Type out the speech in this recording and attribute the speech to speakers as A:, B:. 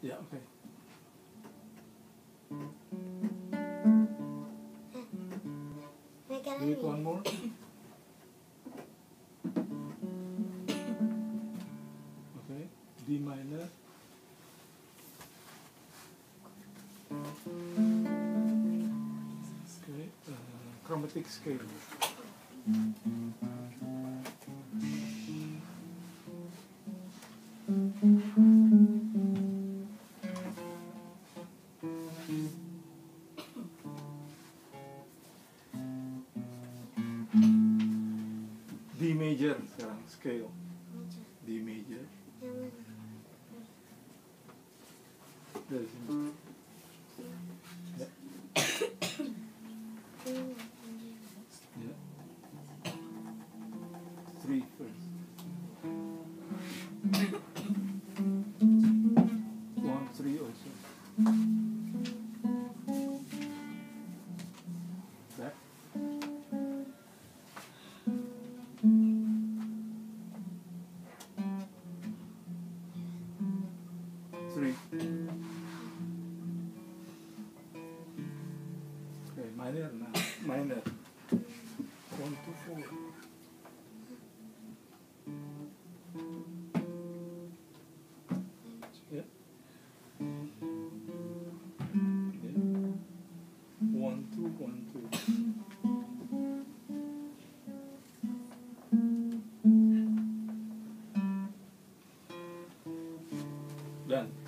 A: Yeah, okay.
B: Make it Do it
A: one more. Okay. D minor. Okay. Uh, chromatic scale. D major sekarang scale. D major. Dari sini. three. Okay, minor now. Minor. One, two, four. Yeah. One, two, one, two. done.